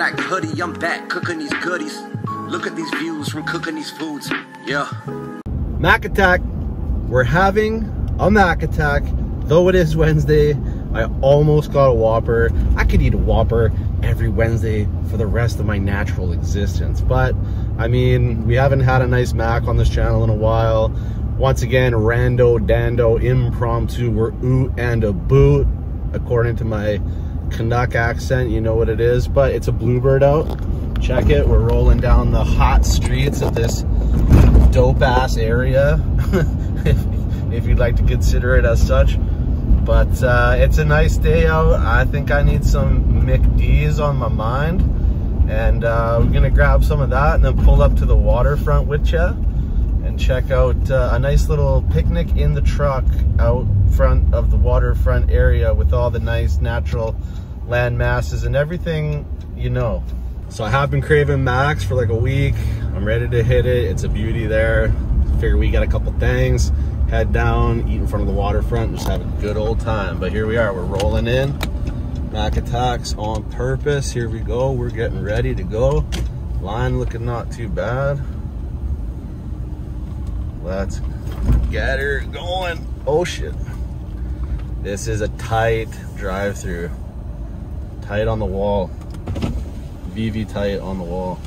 black hoodie, I'm back cooking these goodies. Look at these views from cooking these foods. Yeah. Mac Attack. We're having a Mac Attack. Though it is Wednesday, I almost got a Whopper. I could eat a Whopper every Wednesday for the rest of my natural existence. But, I mean, we haven't had a nice Mac on this channel in a while. Once again, rando, dando, impromptu, we're ooh and a boot. According to my Canuck accent, you know what it is. But it's a bluebird out. Check it, we're rolling down the hot streets of this dope ass area. if, you'd like to consider it as such. But uh, it's a nice day out. I think I need some McD's on my mind. And uh, we're gonna grab some of that and then pull up to the waterfront with you check out uh, a nice little picnic in the truck out front of the waterfront area with all the nice natural land masses and everything you know. So I have been craving Max for like a week. I'm ready to hit it. It's a beauty there. Figure we get a couple things head down, eat in front of the waterfront, just have a good old time. But here we are, we're rolling in. Mac attacks on purpose. Here we go, we're getting ready to go. Line looking not too bad. Let's get her going. Oh shit. This is a tight drive through. Tight on the wall. VV tight on the wall.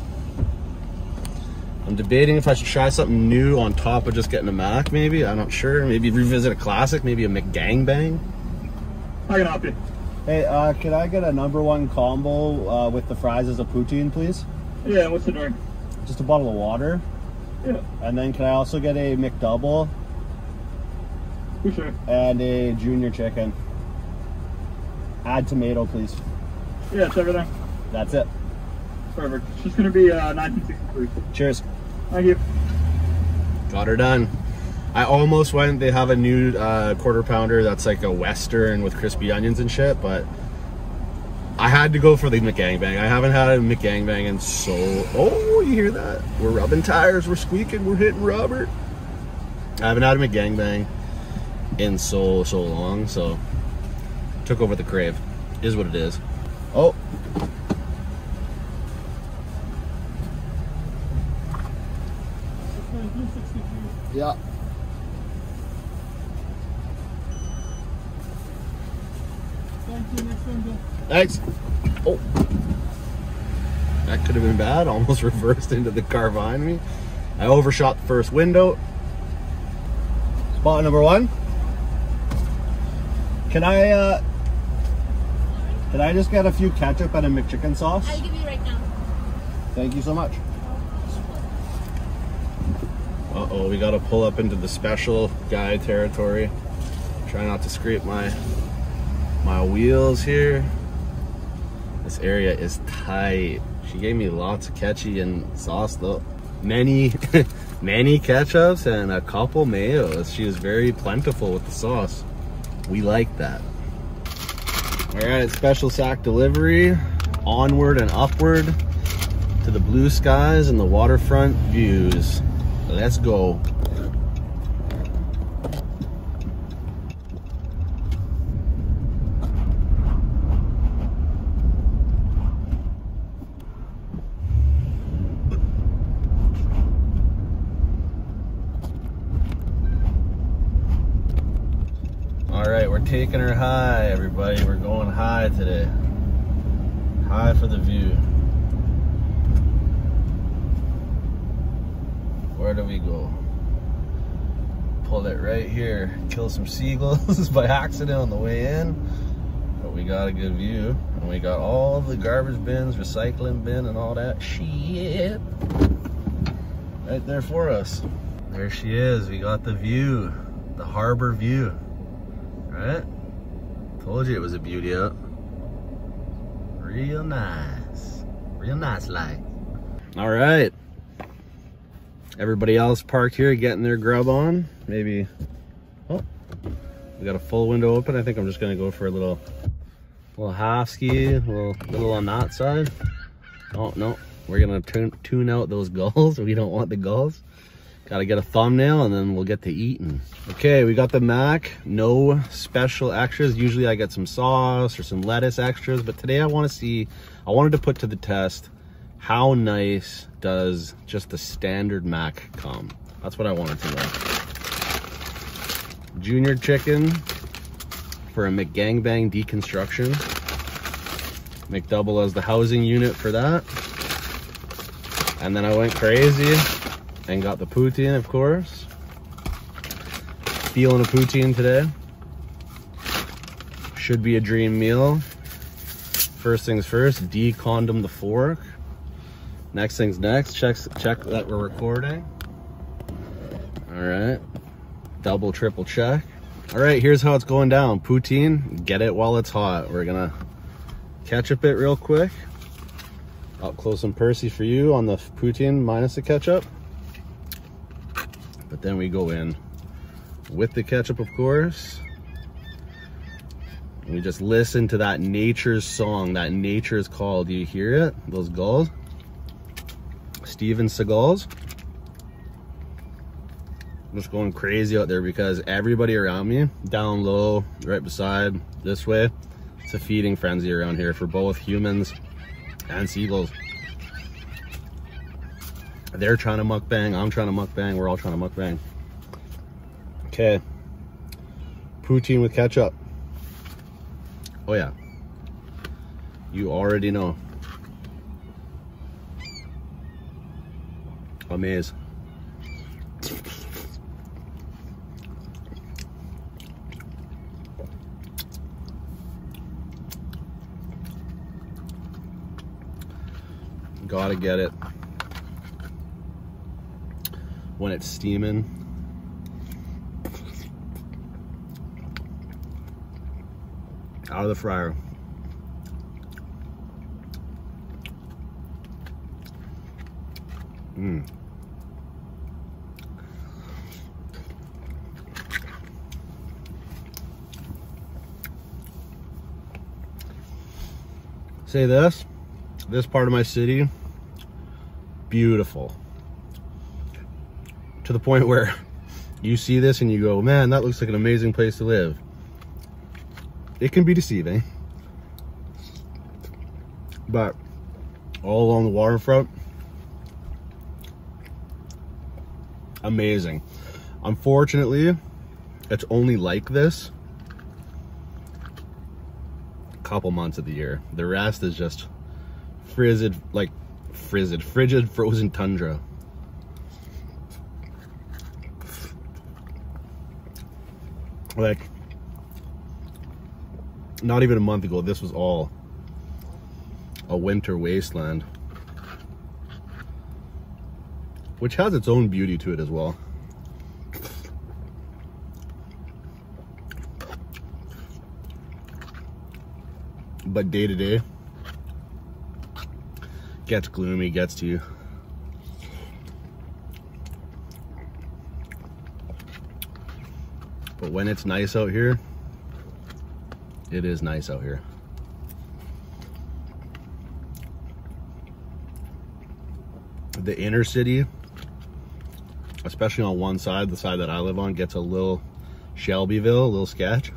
I'm debating if I should try something new on top of just getting a Mac, maybe. I'm not sure. Maybe revisit a classic, maybe a McGangbang. I can help you. Hey, uh, could I get a number one combo uh, with the fries as a poutine, please? Yeah, what's the drink? Just a bottle of water. Yeah, And then can I also get a McDouble for sure. and a junior chicken? Add tomato, please. Yeah, it's everything. That's it. Perfect. It's just gonna be uh, 1963. Cheers. Thank you. Got her done. I almost went, they have a new uh, quarter pounder that's like a Western with crispy onions and shit, but I had to go for the McGangbang. I haven't had a McGangbang in so, oh, you hear that? We're rubbing tires, we're squeaking, we're hitting Robert. I haven't had a McGangbang in so, so long, so took over the crave. Is what it is. Oh. Yeah. Thank you. Next one, Thanks. Oh. That could have been bad. Almost reversed into the car behind me. I overshot the first window. Spot number one. Can I, uh, can I just get a few ketchup and a McChicken sauce? I'll give you right now. Thank you so much. Uh-oh, we gotta pull up into the special guy territory. Try not to scrape my my wheels here. This area is tight. She gave me lots of ketchy and sauce though. Many, many ketchups and a couple mayos. She was very plentiful with the sauce. We like that. All right, special sack delivery. Onward and upward to the blue skies and the waterfront views. Let's go. Taking her high, everybody. We're going high today. High for the view. Where do we go? Pull it right here. Kill some seagulls by accident on the way in. But we got a good view. And we got all the garbage bins, recycling bin, and all that shit right there for us. There she is. We got the view, the harbor view. Right? Told you it was a beauty up. Real nice. Real nice like. All right. Everybody else parked here getting their grub on. Maybe, oh, we got a full window open. I think I'm just gonna go for a little, little half ski, a little, little on that side. Oh, no, we're gonna tune, tune out those gulls. We don't want the gulls. Gotta get a thumbnail and then we'll get to eating. Okay, we got the mac. No special extras. Usually I get some sauce or some lettuce extras, but today I wanna see I wanted to put to the test how nice does just the standard mac come? That's what I wanted to know. Junior chicken for a McGangbang deconstruction. McDouble as the housing unit for that. And then I went crazy and got the poutine, of course. Feeling a poutine today. Should be a dream meal. First things first, decondom the fork. Next things next, check, check that we're recording. All right, double, triple check. All right, here's how it's going down. Poutine, get it while it's hot. We're gonna ketchup it real quick. Up close and Percy for you on the poutine minus the ketchup. But then we go in with the ketchup, of course. We just listen to that nature's song, that nature's call. Do you hear it? Those gulls? Steven Seagal's. I'm just going crazy out there because everybody around me, down low, right beside, this way, it's a feeding frenzy around here for both humans and seagulls. They're trying to mukbang, I'm trying to mukbang, we're all trying to mukbang. Okay. Poutine with ketchup. Oh yeah. You already know. Amaze. Gotta get it when it's steaming. Out of the fryer. Mmm. Say this, this part of my city, beautiful. To the point where you see this and you go, man, that looks like an amazing place to live. It can be deceiving. But all along the waterfront, amazing. Unfortunately, it's only like this a couple months of the year. The rest is just frizzed, like frizzed, frigid, frozen tundra. Like, not even a month ago, this was all a winter wasteland. Which has its own beauty to it as well. But day to day, gets gloomy, gets to you. When it's nice out here, it is nice out here. The inner city, especially on one side, the side that I live on, gets a little Shelbyville, a little sketch.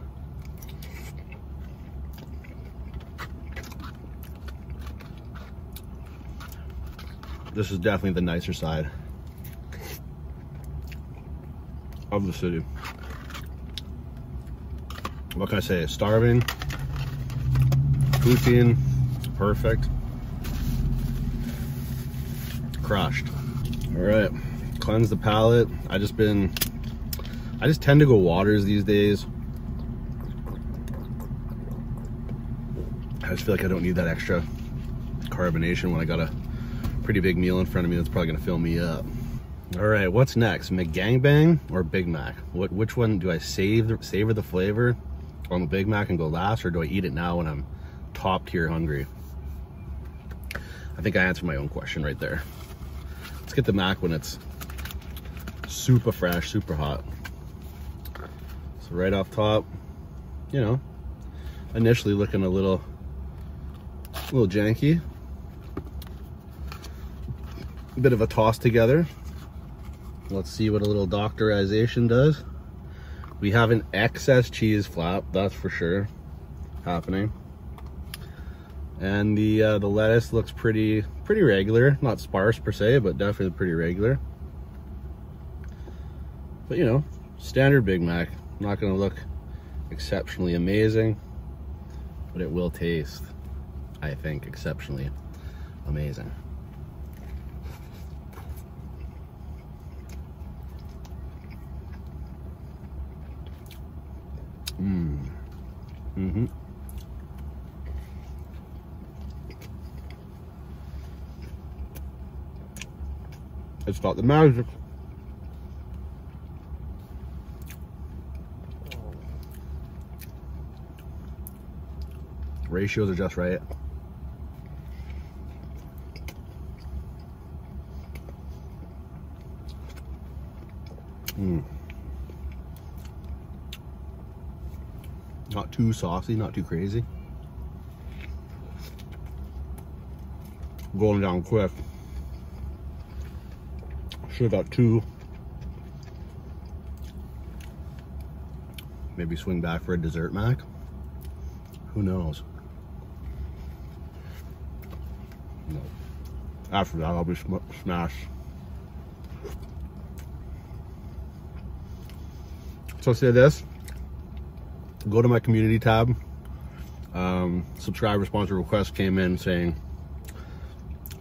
This is definitely the nicer side of the city. What can I say? Starving. Poutine. Perfect. Crushed. All right. Cleanse the palate. I just been, I just tend to go waters these days. I just feel like I don't need that extra carbonation when I got a pretty big meal in front of me that's probably gonna fill me up. All right, what's next? McGangbang or Big Mac? What, which one do I save, savor the flavor on the Big Mac and go last, or do I eat it now when I'm top tier hungry? I think I answered my own question right there. Let's get the Mac when it's super fresh, super hot. So right off top, you know, initially looking a little, a little janky, a bit of a toss together. Let's see what a little doctorization does. We have an excess cheese flap, that's for sure happening. And the uh, the lettuce looks pretty pretty regular, not sparse per se, but definitely pretty regular. But you know, standard Big Mac. Not gonna look exceptionally amazing, but it will taste, I think, exceptionally amazing. Mmm. Mm-hmm. It's got the magic. Ratios are just right. Mm. Not too saucy, not too crazy. Going down quick. Should have got two. Maybe swing back for a dessert mac. Who knows? No. After that, I'll be sm smashed. So say this. Go to my community tab. Um, subscriber sponsor request came in saying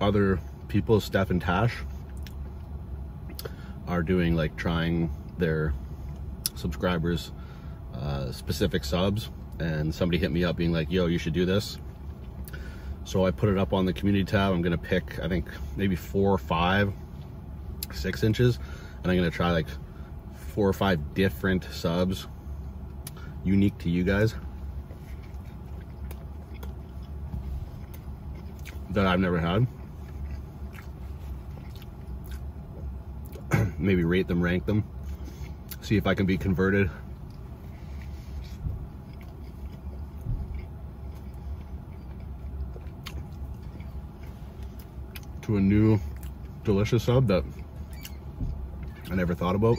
other people, Steph and Tash, are doing like trying their subscribers uh, specific subs. And somebody hit me up being like yo you should do this. So I put it up on the community tab. I'm gonna pick I think maybe four or five six inches and I'm gonna try like four or five different subs unique to you guys that I've never had maybe rate them, rank them, see if I can be converted. To a new delicious sub that I never thought about.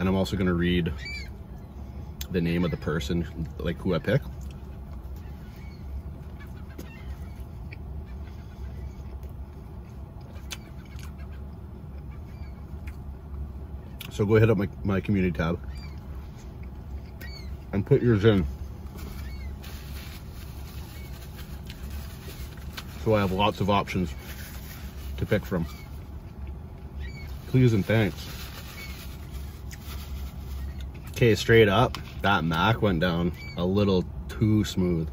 And I'm also gonna read the name of the person, like who I pick. So go ahead up my, my community tab and put yours in. So I have lots of options to pick from. Please and thanks. Okay, straight up, that mac went down a little too smooth.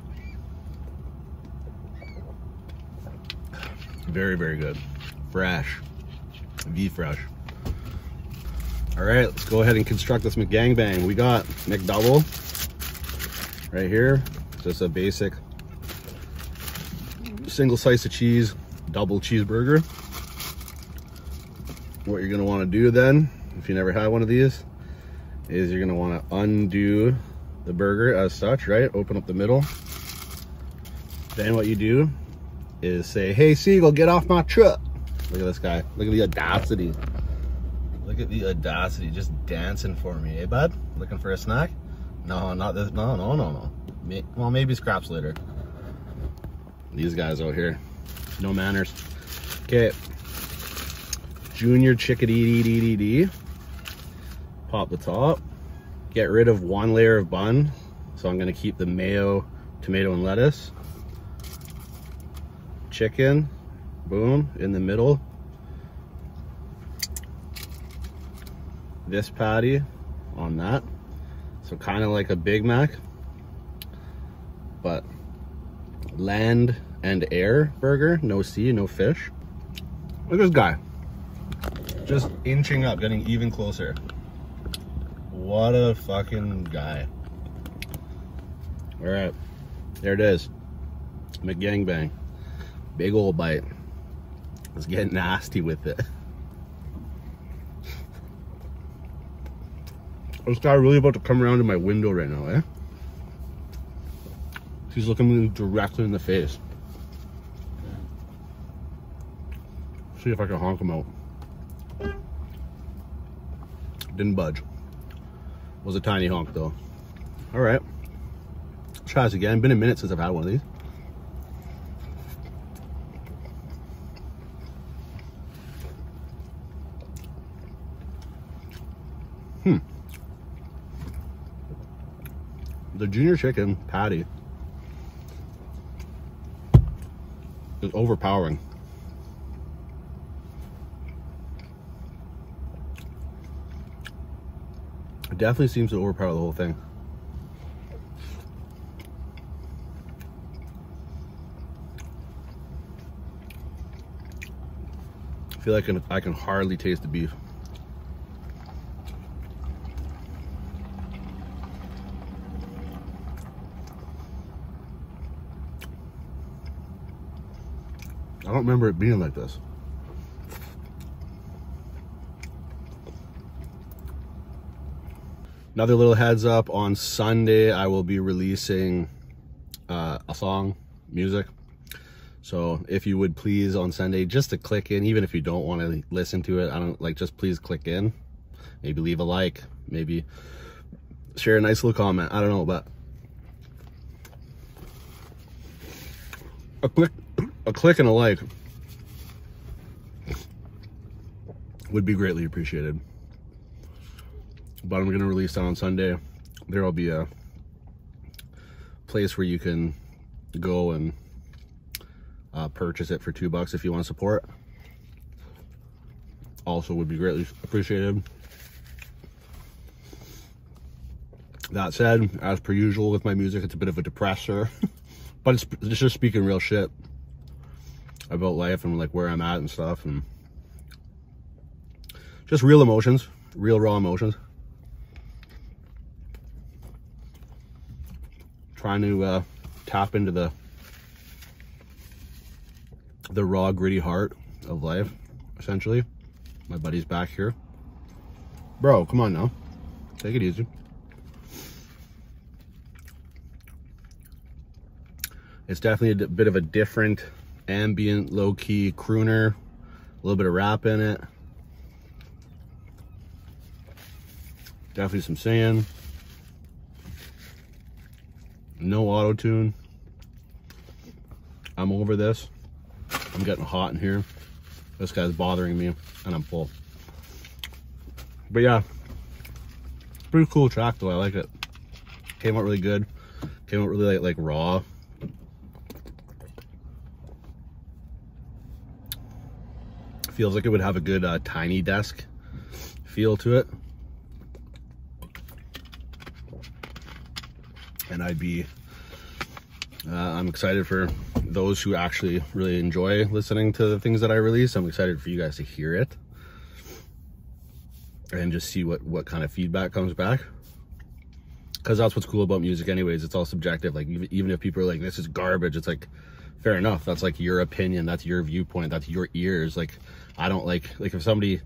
Very, very good. Fresh. V-fresh. All right, let's go ahead and construct this McGangbang. We got McDouble right here. Just a basic single slice of cheese, double cheeseburger. What you're gonna wanna do then, if you never had one of these, is you're gonna wanna undo the burger as such, right? Open up the middle. Then what you do is say, hey Seagull, get off my truck. Look at this guy, look at the audacity. Look at the audacity, just dancing for me, eh, bud? Looking for a snack? No, not this. No, no, no, no. Well, maybe scraps later. These guys out here, no manners. Okay, Junior Chickadee dee dee Pop the top. Get rid of one layer of bun. So I'm gonna keep the mayo, tomato, and lettuce. Chicken, boom, in the middle. this patty on that. So kind of like a Big Mac, but land and air burger, no sea, no fish. Look at this guy. Just inching up, getting even closer. What a fucking guy. All right, there it is. McGangbang. Big old bite. Let's get nasty with it. This guy really about to come around to my window right now, eh? He's looking me directly in the face. See if I can honk him out. Didn't budge was a tiny honk though. All right, tries try this again. Been a minute since I've had one of these. Hmm. The junior chicken patty is overpowering. Definitely seems to overpower the whole thing. I feel like I can, I can hardly taste the beef. I don't remember it being like this. Another little heads up on Sunday, I will be releasing uh, a song, music. So if you would please on Sunday, just to click in, even if you don't want to listen to it, I don't like, just please click in. Maybe leave a like, maybe share a nice little comment. I don't know, but a click, a click and a like would be greatly appreciated. But I'm to release that on Sunday. There will be a place where you can go and uh, purchase it for two bucks if you want to support. Also would be greatly appreciated. That said, as per usual with my music, it's a bit of a depressor, but it's, it's just speaking real shit about life and like where I'm at and stuff and just real emotions, real raw emotions. Trying to uh, tap into the the raw, gritty heart of life, essentially. My buddy's back here. Bro, come on now. Take it easy. It's definitely a bit of a different ambient, low-key crooner. A little bit of rap in it. Definitely some singing. No auto-tune. I'm over this. I'm getting hot in here. This guy's bothering me and I'm full. But yeah, pretty cool track though. I like it. Came out really good. Came out really like, like raw. Feels like it would have a good uh, tiny desk feel to it. I'd be, uh, I'm excited for those who actually really enjoy listening to the things that I release. I'm excited for you guys to hear it and just see what, what kind of feedback comes back. Cause that's what's cool about music anyways. It's all subjective. Like even, if people are like, this is garbage, it's like, fair enough. That's like your opinion. That's your viewpoint. That's your ears. Like, I don't like, like if somebody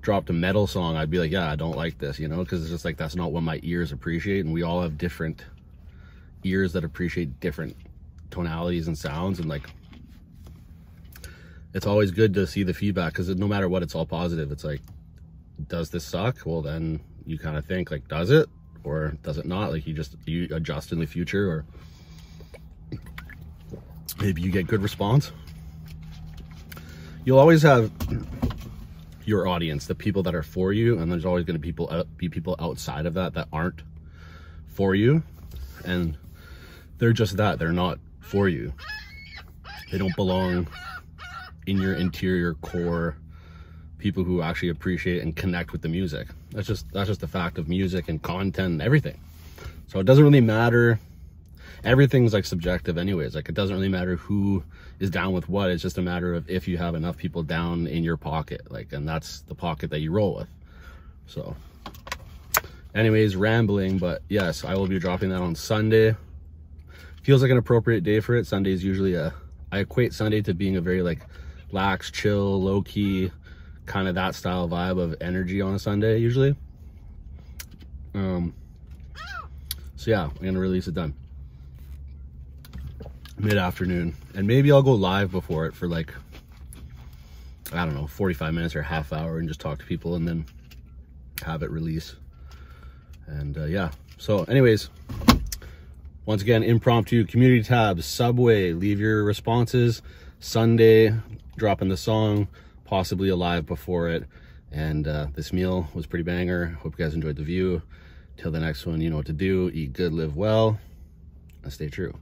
dropped a metal song, I'd be like, yeah, I don't like this, you know? Cause it's just like, that's not what my ears appreciate. And we all have different ears that appreciate different tonalities and sounds and like it's always good to see the feedback because no matter what it's all positive. It's like does this suck? Well then you kind of think like does it? Or does it not? Like you just you adjust in the future or maybe you get good response. You'll always have your audience the people that are for you and there's always going to people be people outside of that that aren't for you. And they're just that they're not for you. They don't belong in your interior core people who actually appreciate and connect with the music. That's just that's just the fact of music and content and everything. So it doesn't really matter. Everything's like subjective anyways. Like it doesn't really matter who is down with what. It's just a matter of if you have enough people down in your pocket. Like and that's the pocket that you roll with. So anyways, rambling, but yes, I will be dropping that on Sunday feels like an appropriate day for it. Sunday is usually a, I equate Sunday to being a very like lax, chill, low key, kind of that style vibe of energy on a Sunday usually. Um, so yeah, I'm gonna release it done mid-afternoon and maybe I'll go live before it for like I don't know 45 minutes or half hour and just talk to people and then have it release and uh, yeah so anyways once again, impromptu community tabs, Subway, leave your responses. Sunday, dropping the song, possibly alive before it. And uh, this meal was pretty banger. Hope you guys enjoyed the view. Till the next one, you know what to do. Eat good, live well, and stay true.